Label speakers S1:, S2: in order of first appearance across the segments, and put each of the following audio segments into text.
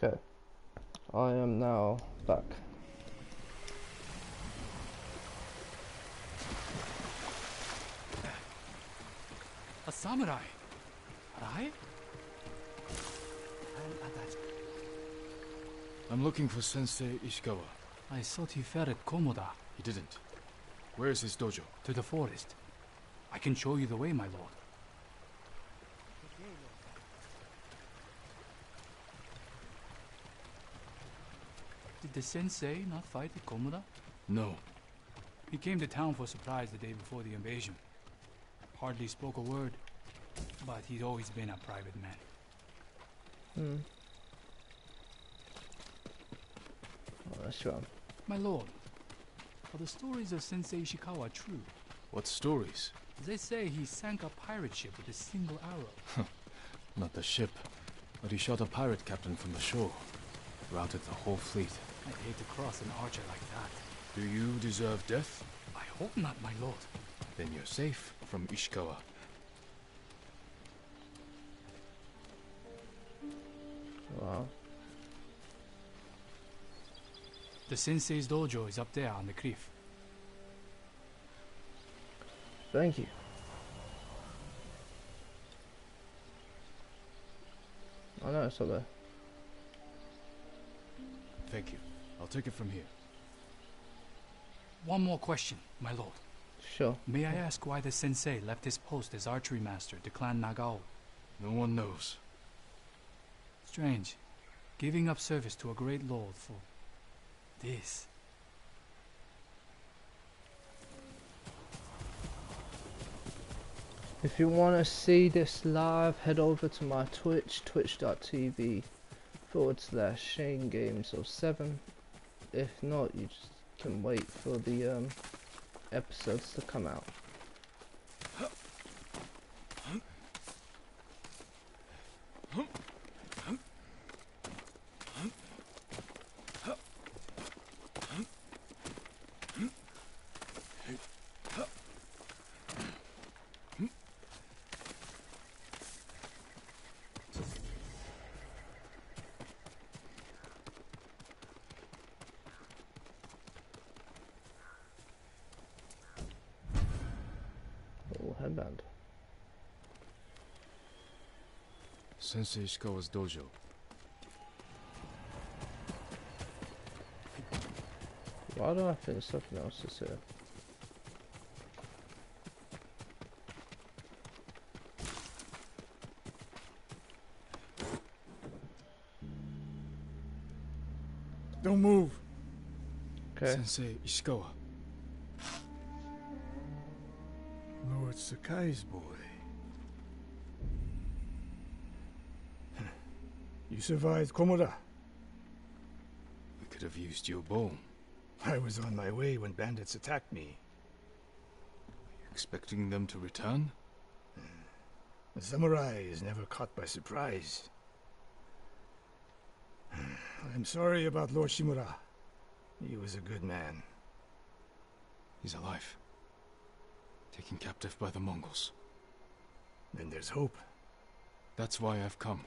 S1: Okay. I am now back.
S2: A samurai. Right?
S3: I'm looking for Sensei Ishikawa.
S2: I thought he fell at Komoda
S3: He didn't. Where is his dojo?
S2: to the forest. I can show you the way, my lord. The sensei not fight the Komoda?
S3: No.
S2: He came to town for surprise the day before the invasion. Hardly spoke a word, but he's always been a private man.
S1: Hmm. Oh, that's wrong.
S2: My lord, are the stories of Sensei Ishikawa true?
S3: What stories?
S2: They say he sank a pirate ship with a single arrow.
S3: Not the ship, but he shot a pirate captain from the shore. Routed the whole fleet.
S2: I'd hate to cross an archer like that.
S3: Do you deserve death?
S2: I hope not, my lord.
S3: Then you're safe from Ishikawa.
S1: Wow.
S2: The sensei's dojo is up there on the cliff.
S1: Thank you. Oh, I know it's up there.
S3: Thank you. I'll take it from here.
S2: One more question, my lord.
S1: Sure.
S2: May I ask why the sensei left his post as archery master to Clan Nagao?
S3: No one knows.
S2: Strange. Giving up service to a great lord for this.
S1: If you want to see this live, head over to my Twitch, twitch.tv forward slash Shane Games 07. If not, you just can wait for the um, episodes to come out. Little headband.
S3: Sensei Ishikawa's dojo.
S1: Why do I think something else is here?
S4: Don't move.
S1: Okay.
S3: Sensei Ishikawa.
S4: Lord Sakai's boy. Survived Komoda.
S3: We could have used your bow.
S4: I was on my way when bandits attacked me.
S3: Are you expecting them to return?
S4: A samurai is never caught by surprise. I'm sorry about Lord Shimura. He was a good man.
S3: He's alive. Taken captive by the Mongols.
S4: Then there's hope.
S3: That's why I've come.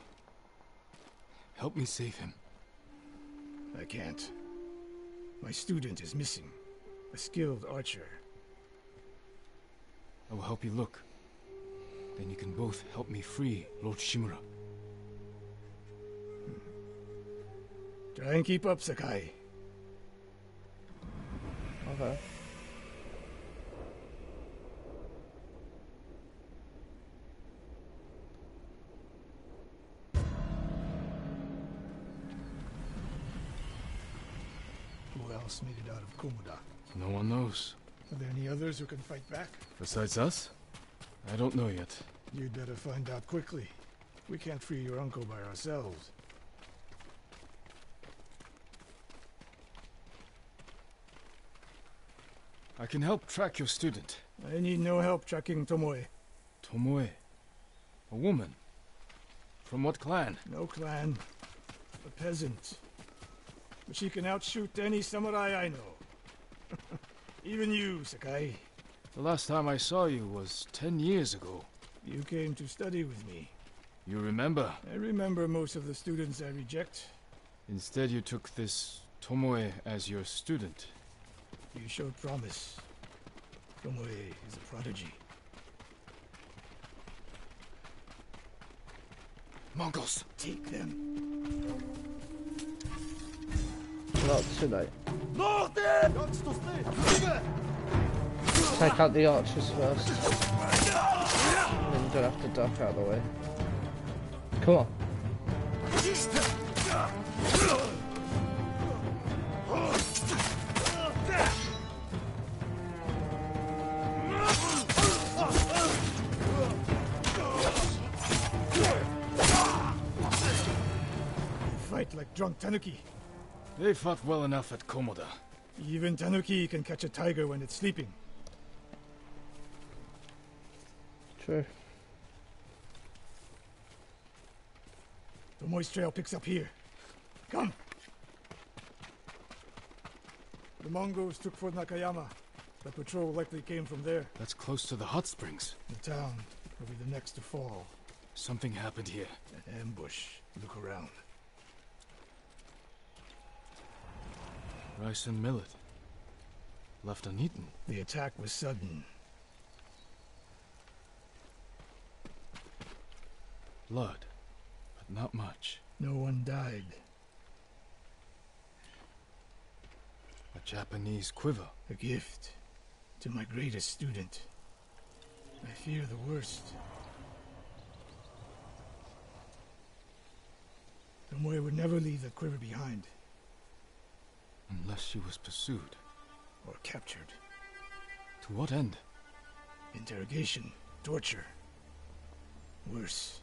S3: Help me save him.
S4: I can't. My student is missing. A skilled archer.
S3: I will help you look. Then you can both help me free Lord Shimura.
S4: Try and keep up, Sakai.
S1: Okay.
S4: Else made it out of Komoda?
S3: No one knows.
S4: Are there any others who can fight back?
S3: Besides us? I don't know yet.
S4: You'd better find out quickly. We can't free your uncle by ourselves.
S3: I can help track your student.
S4: I need no help tracking Tomoe.
S3: Tomoe. A woman. From what clan?
S4: No clan. A peasant. But she can outshoot any samurai I know. Even you, Sakai.
S3: The last time I saw you was ten years ago.
S4: You came to study with me.
S3: You remember?
S4: I remember most of the students I reject.
S3: Instead, you took this Tomoe as your student.
S4: You showed promise. Tomoe is a prodigy.
S3: Mongols!
S4: Take them.
S1: Not late. Take out the archers first. Then you're gonna have to duck out of the way. Come on.
S4: Fight like drunk tanuki.
S3: They fought well enough at Komoda.
S4: Even tanuki can catch a tiger when it's sleeping.
S1: True.
S4: The moist trail picks up here. Come. The Mongols took Fort Nakayama. The patrol likely came from there.
S3: That's close to the hot springs.
S4: The town will be the next to fall.
S3: Something happened here.
S4: An ambush. Look around.
S3: Rice and millet. Left uneaten.
S4: The attack was sudden.
S3: Blood. But not much.
S4: No one died.
S3: A Japanese quiver.
S4: A gift to my greatest student. I fear the worst. Tomoe would never leave the quiver behind,
S3: Unless she was pursued.
S4: or captured.
S3: To what end?
S4: Interrogation, torture. Worse.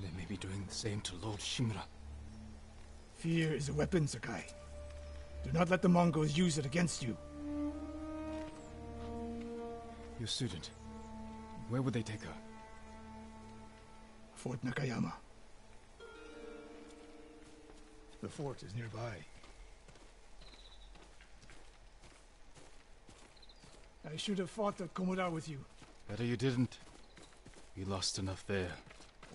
S3: They may be doing the same to Lord Shimura.
S4: Fear is a weapon, Sakai. Do not let the Mongols use it against you.
S3: Your student. Where would they take her?
S4: Fort Nakayama. The fort is nearby. I should have fought at Komoda with you.
S3: Better you didn't. We lost enough there.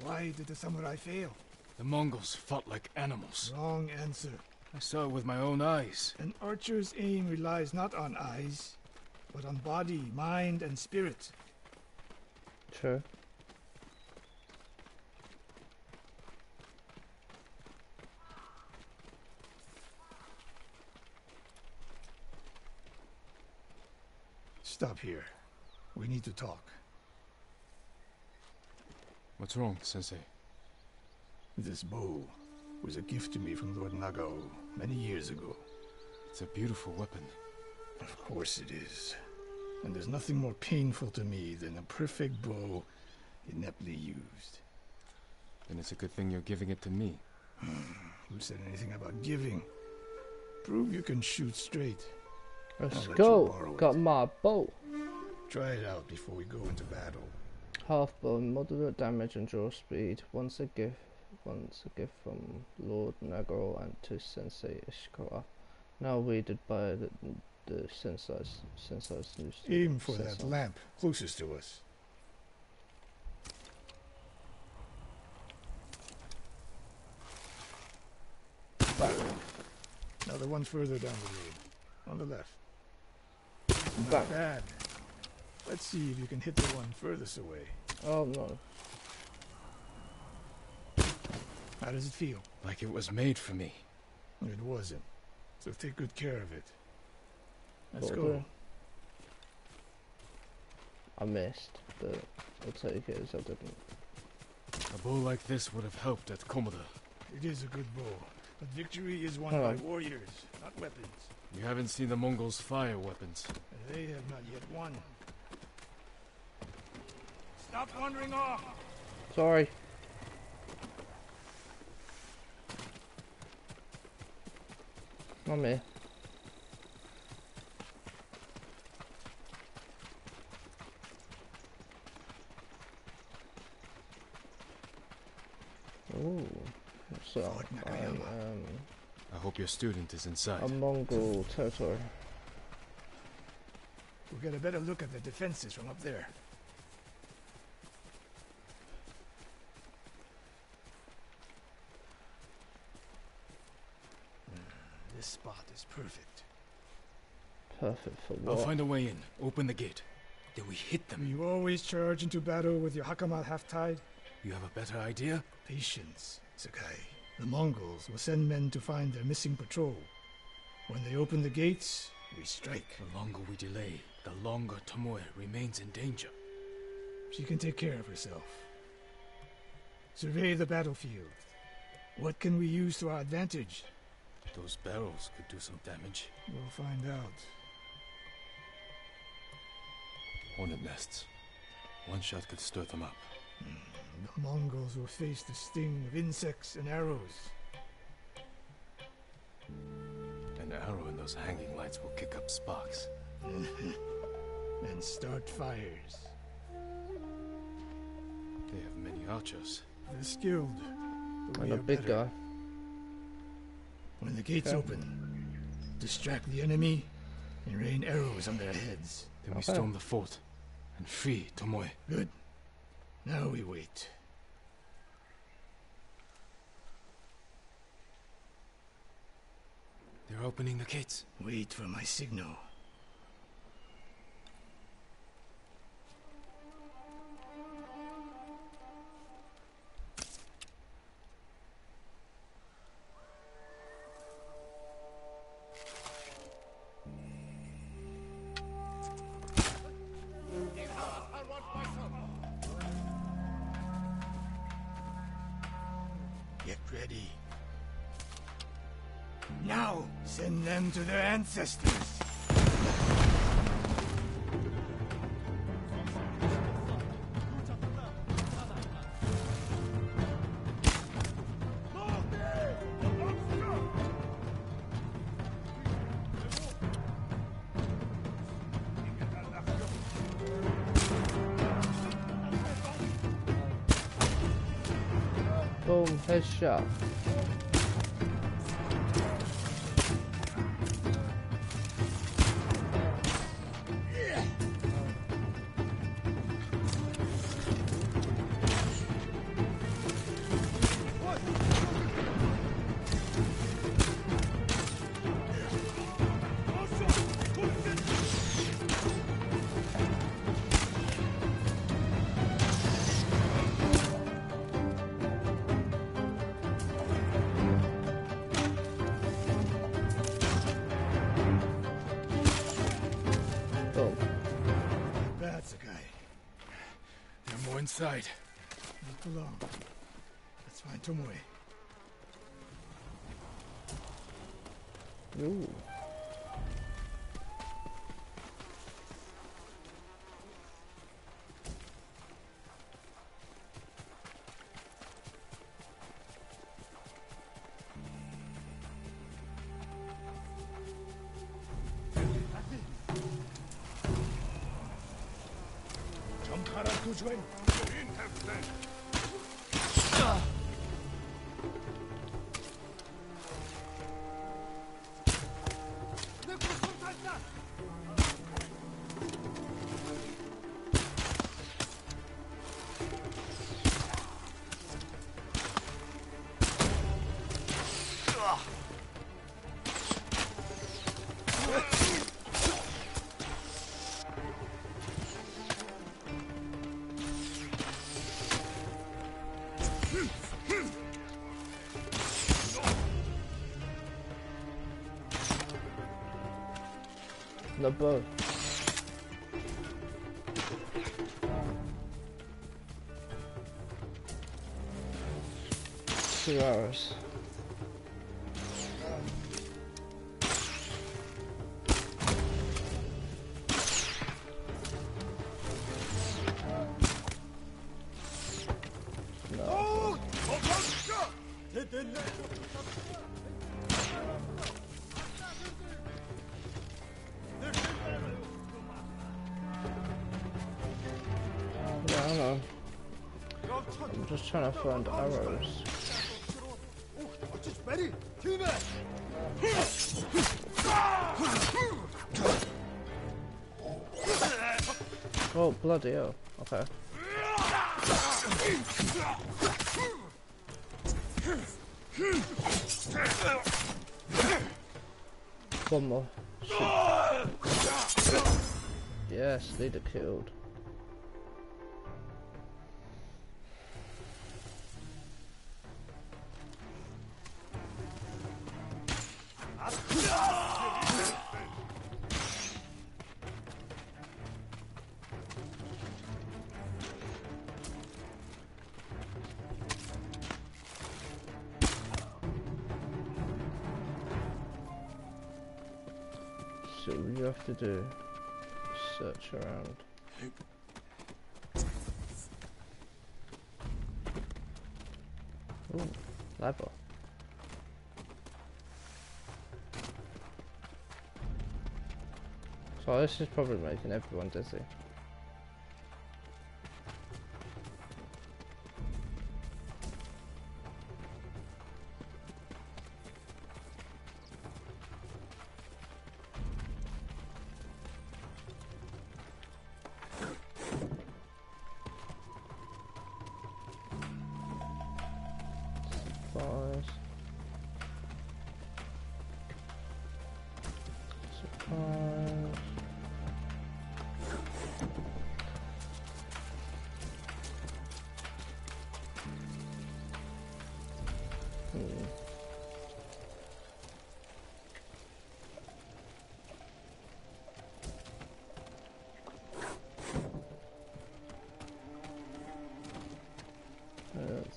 S4: Why did the samurai fail?
S3: The Mongols fought like animals.
S4: Wrong answer.
S3: I saw it with my own eyes.
S4: An archer's aim relies not on eyes, but on body, mind, and spirit.
S1: True.
S4: Stop here. We need to talk.
S3: What's wrong, Sensei?
S4: This bow was a gift to me from Lord Nagao many years ago.
S3: It's a beautiful weapon.
S4: Of course it is. And there's nothing more painful to me than a perfect bow ineptly used.
S3: Then it's a good thing you're giving it to me.
S4: Hmm, who said anything about giving? Prove you can shoot straight.
S1: Let's
S4: I'll let you
S1: go.
S4: borrow it.
S1: Got my bow.
S4: Try it out before we go into battle.
S1: Half bow, moderate damage and draw speed. Once a gift, once a gift from Lord Nagoro and to Sensei Ishikawa. Now readed by the the Sensei's Sensei's new student,
S4: Aim for that lamp closest to us. Now the one further down the road. On the left. Not
S1: Back.
S4: bad. Let's see if you can hit the one furthest away.
S1: Oh no.
S4: How does it feel?
S3: Like it was made for me.
S4: It wasn't. So take good care of it. Let's
S1: Will
S4: go.
S1: do. I missed, but I'll take it as I didn't.
S3: A bow like this would have helped at Komoda.
S4: It is a good bow. But victory is won
S1: Hello.
S4: by warriors, not weapons.
S3: You haven't seen the Mongols fire weapons.
S4: They have not yet won. Stop wandering off!
S1: Sorry. I'm here. Ooh. So,
S4: Fort
S1: I
S4: Nakayama.
S1: am
S3: I hope your student is inside.
S1: a Mongol territory.
S4: We'll get a better look at the defenses from up there. This spot is perfect.
S1: Perfect for what?
S3: I'll find a way in. Open the gate. Then we hit them.
S4: You always charge into battle with your hakama half-tied?
S3: You have a better idea?
S4: Patience, Sakai. The Mongols will send men to find their missing patrol. When they open the gates, we strike.
S3: The longer we delay, the longer Tomoe remains in danger.
S4: She can take care of herself. Survey the battlefield. What can we use to our advantage?
S3: Those barrels could do some damage.
S4: We'll find out.
S3: Hornet nests. One shot could stir them up.
S4: Hmm, the Mongols will face the sting of insects and arrows.
S3: An arrow in those hanging lights will kick up sparks.
S4: and start fires.
S3: They have many archers.
S4: They're skilled. but we
S1: And a big
S4: better.
S1: guy.
S4: When the gates
S1: Okay.
S4: open, distract the enemy and rain arrows on their heads.
S3: Then we
S1: Okay.
S3: storm the fort and free Tomoe.
S4: Good. Now we wait.
S3: They're opening the gates.
S4: Wait for my signal. Ready. Now, send them to their ancestors.
S1: Boom, headshot.
S3: Inside.
S4: Not long. Let's find Tomoe.
S1: Ooh. The bow. Two hours. Arrows. Oh, bloody hell. Okay. one more. Yes, leader killed. So you have to do search around. Ooh, lever. So this is probably making everyone dizzy. Supplies.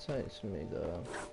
S1: Uh, It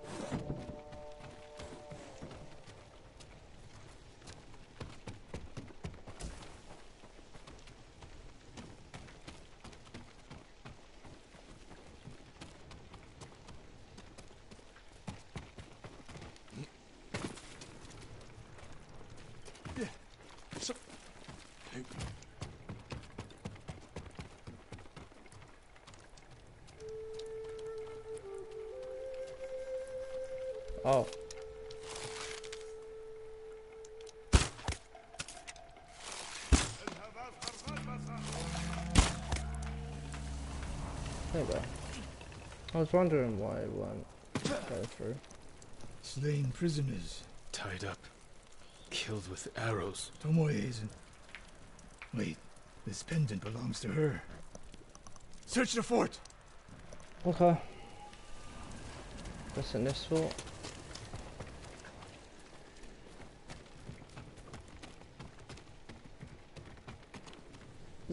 S1: I was wondering why it won't go through.
S4: Slain prisoners.
S3: Tied up. Killed with arrows.
S4: Tomoe isn't. Wait, this pendant belongs to her. Search the fort!
S1: Okay. What's in this fort?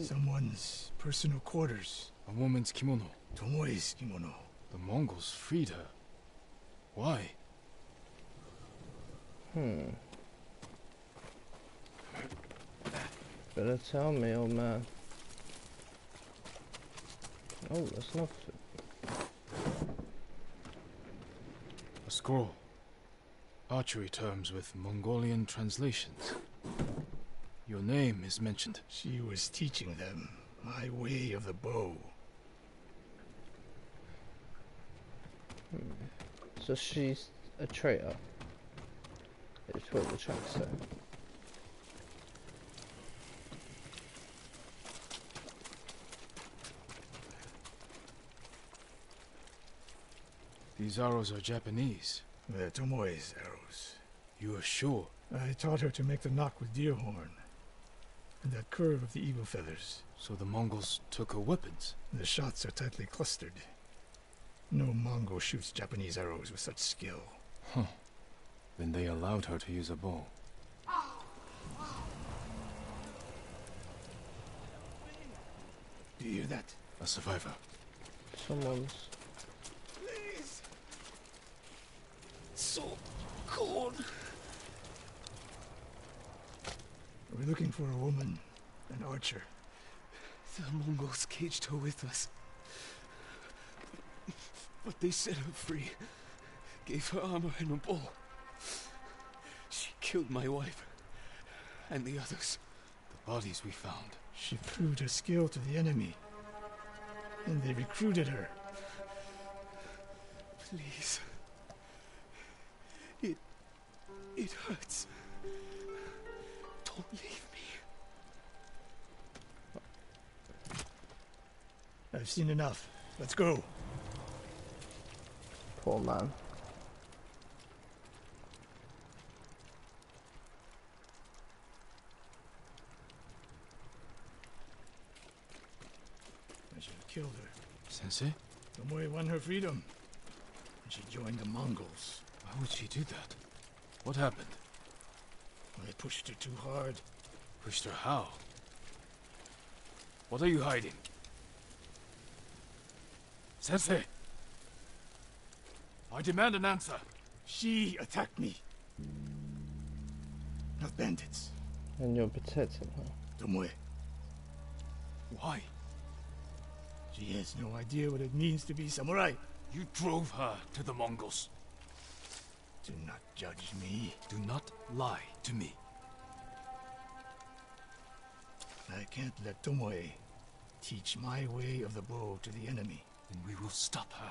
S4: Someone's personal quarters.
S3: A woman's kimono.
S4: Tomoe's kimono.
S3: The Mongols freed her. Why?
S1: Hmm. Better tell me, old man. Oh, that's not.
S3: A scroll. Archery terms with Mongolian translations. Your name is mentioned.
S4: She was teaching them my way of the bow.
S1: So she's a traitor. It's what we're trying say.
S3: These arrows are Japanese.
S4: They're Tomoe's arrows.
S3: You are sure?
S4: I taught her to make the nock with deer horn. And that curve of the eagle feathers.
S3: So the Mongols took her weapons.
S4: The shots are tightly clustered. No Mongol shoots Japanese arrows with such skill. Huh.
S3: Then they allowed her to use a bow.
S4: Do you hear that?
S3: A survivor.
S1: Someone's.
S4: Please!
S3: So cold.
S4: We're looking for a woman, an archer.
S5: The Mongols caged her with us. But they set her free. Gave her armor and a bow. She killed my wife. And the others.
S3: The bodies we found.
S4: She proved her skill to the enemy. And they recruited her.
S5: Please. It. It hurts. Don't leave me.
S4: I've seen enough. Let's go
S1: careful, man.
S4: I should have killed her.
S3: Sensei?
S4: Tomoe won her freedom. And she joined the Mongols.
S3: Why would she do that? What happened?
S4: I pushed her too hard.
S3: Pushed her how? What are you hiding? Sensei! I demand an answer.
S4: She attacked me. Not bandits.
S1: And you're protecting her.
S4: Tomoe.
S3: Why?
S4: She has no idea what it means to be samurai.
S3: You drove her to the Mongols.
S4: Do not judge me.
S3: Do not lie to me.
S4: I can't let Tomoe teach my way of the bow to the enemy.
S3: Then we will stop her.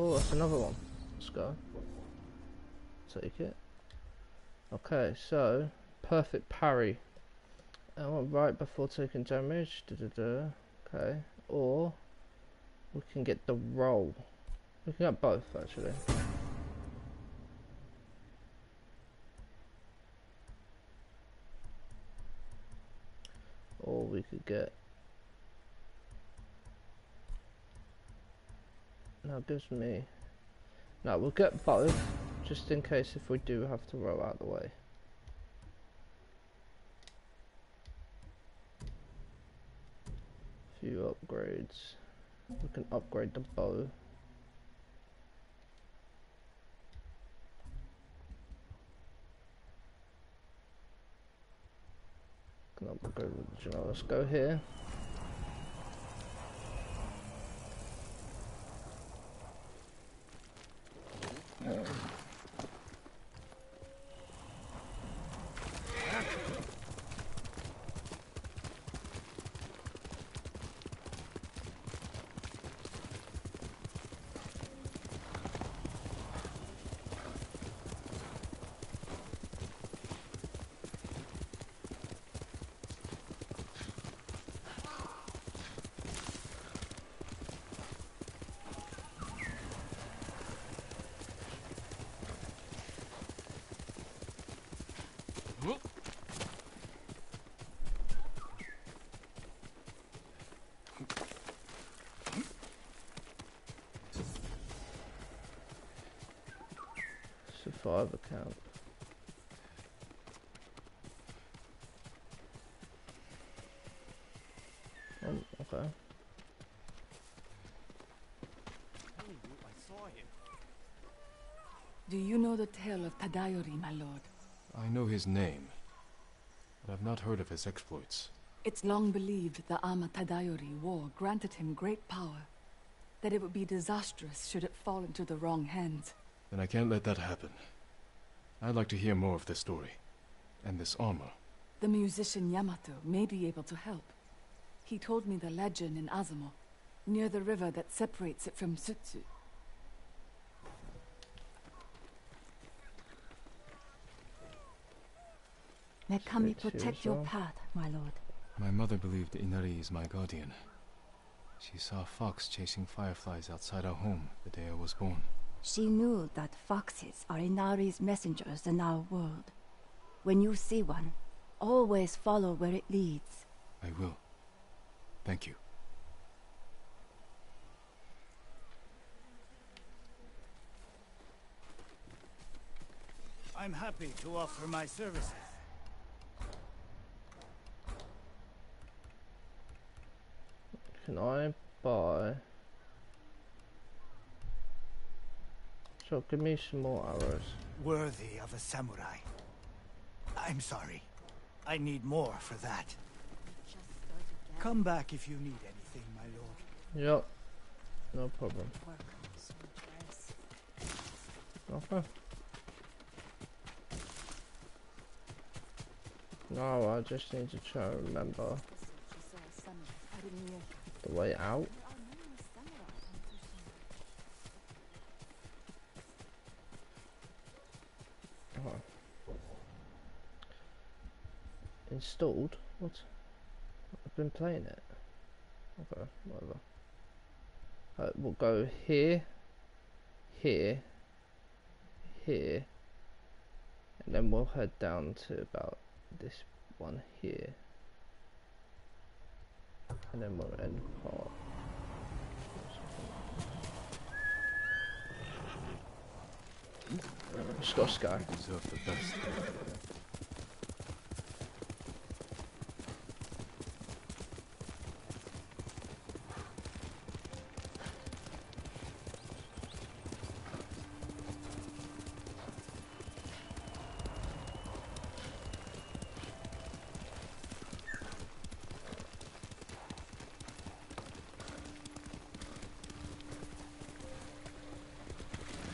S1: Oh, that's another one. Let's go. Take it. Okay, so perfect parry. I want right before taking damage. Da -da -da. Okay, or we can get the roll. We can get both actually. Or we could get No, it gives me. No, we'll get both, just in case if we do have to roll out the way. Few upgrades. We can upgrade the bow. Can upgrade Let's go here. Survivor camp. Oh, okay.
S6: Do you know the tale of Tadayori, my lord?
S3: I know his name, but I've not heard of his exploits.
S6: It's long believed the Ama Tadayori war granted him great power, that it would be disastrous should it fall into the wrong hands.
S3: Then I can't let that happen. I'd like to hear more of this story. And this armor.
S6: The musician Yamato may be able to help. He told me the legend in Azamo, near the river that separates it from Sutsu.
S7: May Kami protect your path, my lord.
S3: My mother believed Inari is my guardian. She saw a fox chasing fireflies outside our home the day I was born.
S7: She knew that foxes are Inari's messengers in our world. When you see one, always follow where it leads.
S3: I will. Thank you.
S8: I'm happy to offer my services.
S1: Can I buy... So give me some more arrows.
S8: Worthy of a samurai. I'm sorry. I need more for that. Come back if you need anything, my lord.
S1: Yep. No problem. Okay. No, I just need to try and remember the way out. Oh. Installed? What? I've been playing it. Okay, whatever. We'll go here, here, here, and then we'll head down to about this one here, and then we'll end part. Just got Sky.
S3: Deserve the best.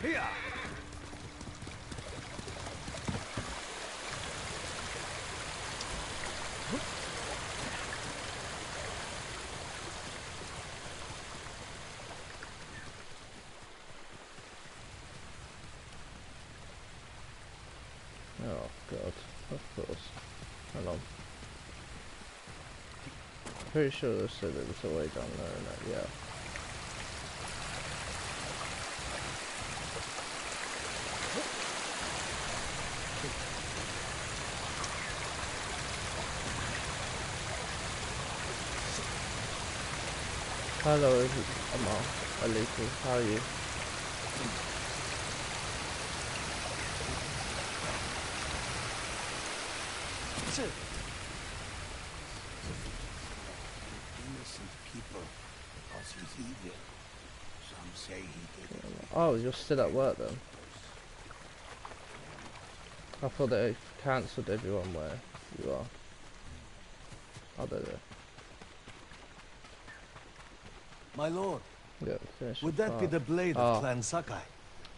S8: Here!
S1: Oh god, of course. Hold on. Pretty sure they said it was a way down there, and yeah. Hello, Amal, Aliku, how are you?
S9: Innocent people because he's evil. Some say he did it.
S1: Oh, you're still at work then? I thought they cancelled everyone where you are. Oh, there, there.
S10: My lord,
S1: Yeah,
S10: would
S1: the
S10: that be the blade
S1: Ah.
S10: of Clan Sakai?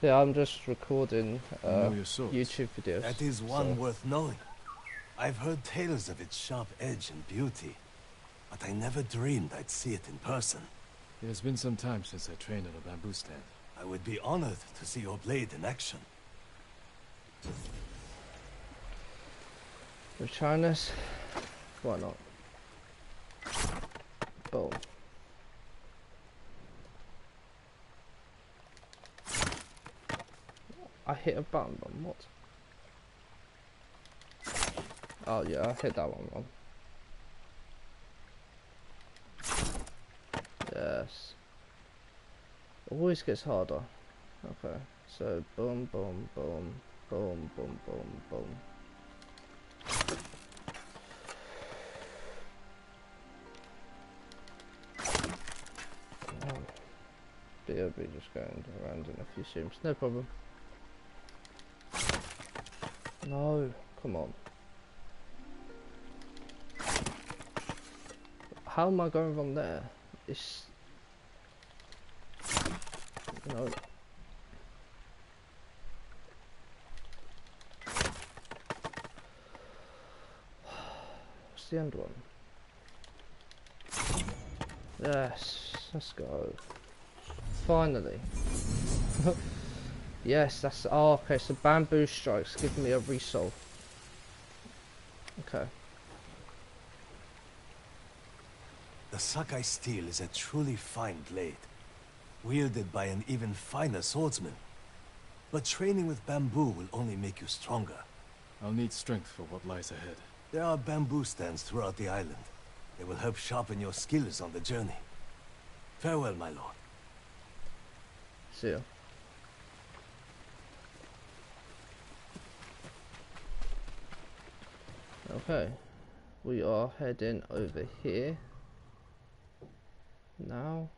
S1: Yeah, I'm just recording
S3: You
S1: uh,
S3: know.
S1: YouTube videos.
S10: That is one
S1: so-
S10: worth knowing. I've heard tales of its sharp edge and beauty, but I never dreamed I'd see it in person.
S3: It has been some time since I trained on a bamboo stand.
S10: I would be honored to see your blade in action.
S1: With China's, why not? Boom. I hit a button, but what? Oh yeah, I hit that one wrong. Yes. Always gets harder. Okay, so boom, boom, boom, boom, boom, boom, boom. Oh. BOB just going around in a few streams. No problem. No, come on. How am I going from there? It's... No. What's the end one? Yes, let's go. Finally. yes, that's oh okay, so bamboo strikes give me a resolve. Okay.
S10: The Sakai steel is a truly fine blade, wielded by an even finer swordsman. But training with bamboo will only make you stronger.
S3: I'll need strength for what lies ahead.
S10: There are bamboo stands throughout the island. They will help sharpen your skills on the journey. Farewell, my lord.
S1: See ya. Okay, we are heading over here now.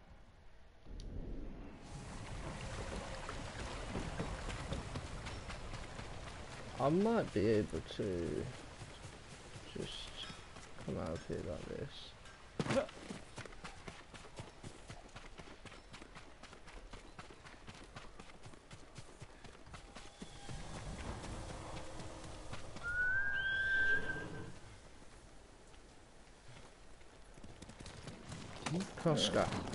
S1: I might be able to just come out of here like this. 確か。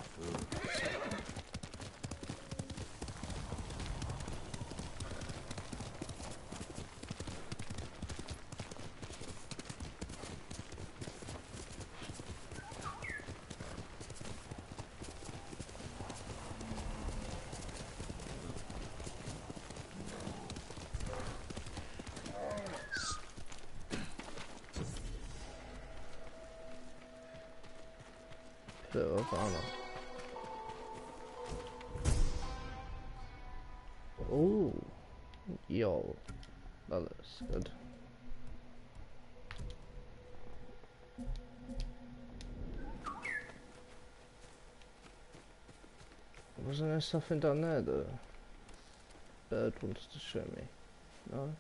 S1: Wasn't there something down there the bird wants to show me? No?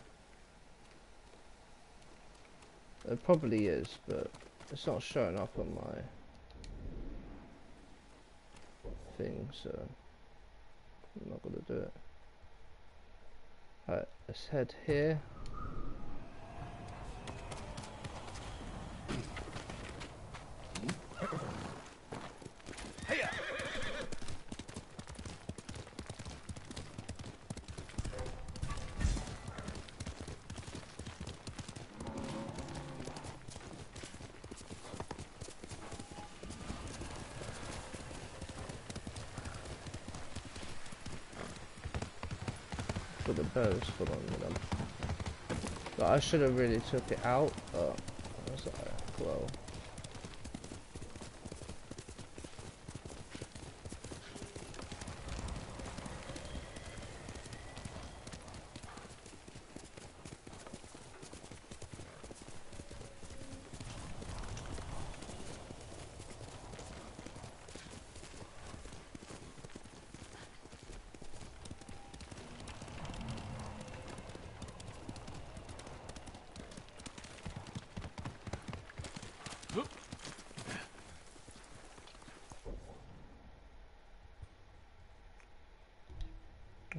S1: There probably is, but it's not showing up on my thing, so I'm not gonna do it. Alright, let's head here. The bows for on. But I should have really took it out, but I was like, well.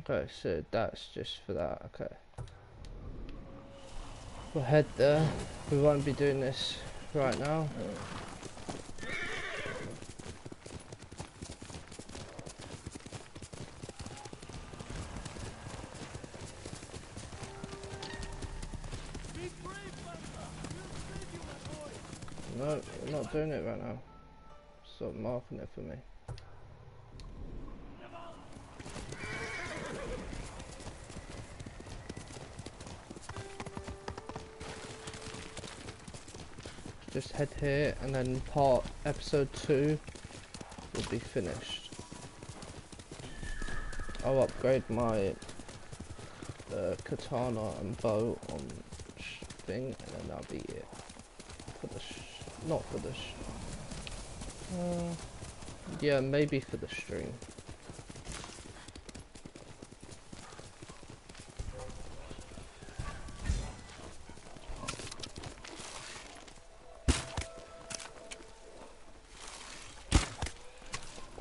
S1: Okay, so that's just for that, okay. We'll head there. We won't be doing this right now. No, I'm not doing it right now. Stop marking it for me. just head here and then part episode 2 will be finished. I'll upgrade my uh, katana and bow on thing and then that'll be it. For the not for the uh, yeah, maybe for the stream.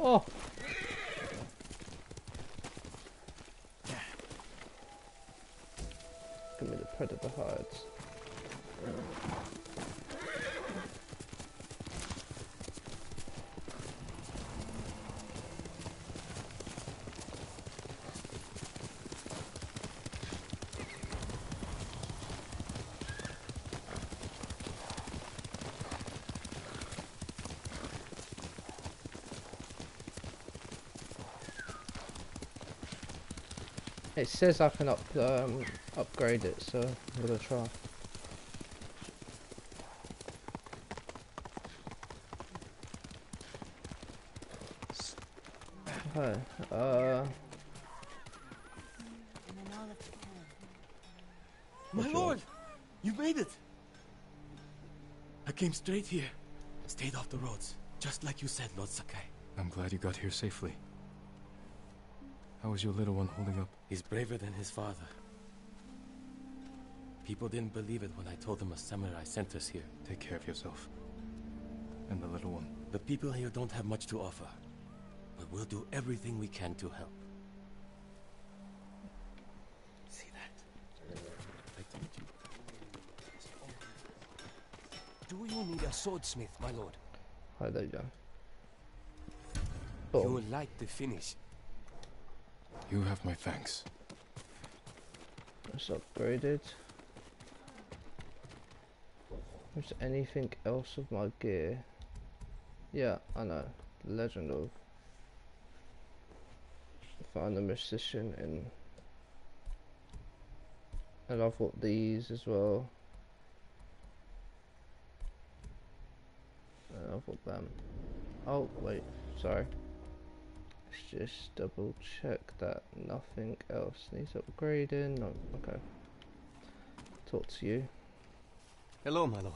S1: Oh! Give me the predator hides. It says I can up um, upgrade it, so I'm gonna try. Okay, uh,
S10: My lord! You made it!
S5: I came straight here. Stayed off the roads, just like you said, Lord Sakai.
S3: I'm glad you got here safely. How is your little one holding up?
S5: He's braver than his father. People didn't believe it when I told them a samurai sent us here.
S3: Take care of yourself. And the little one.
S5: The people here don't have much to offer, but we'll do everything we can to help. See that? I told you.
S11: Do you need a swordsmith, my lord?
S1: Hi there, go.
S11: You
S1: Boom.
S11: will like the finish.
S3: You have my thanks.
S1: Is there anything else of my gear? Yeah, I know. Legend of Find the Musician and and I've got these as well. And I've got them. Oh wait, sorry. Let's just double check that nothing else needs upgrading. No, okay. Talk to you.
S12: Hello, my lord.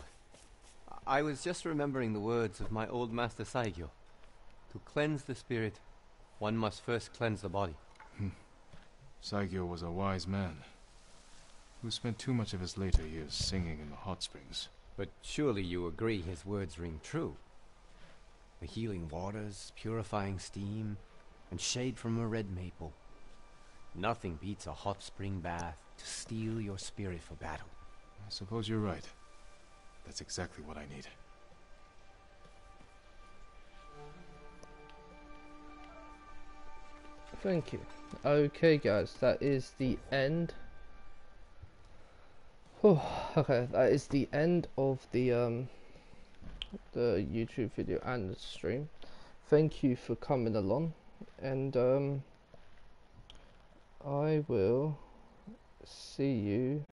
S12: I was just remembering the words of my old master Saigyo. To cleanse the spirit, one must first cleanse the body. Hmm.
S3: Saigyo was a wise man who spent too much of his later years singing in the hot springs.
S12: But surely you agree his words ring true. The healing waters, purifying steam, and shade from a red maple. Nothing beats a hot spring bath to steel your spirit for battle.
S3: I suppose you're right. That's exactly what I need.
S1: Thank you. Okay, guys, that is the end. Oh, okay, that is the end of the um the YouTube video and the stream. Thank you for coming along, and um I will see you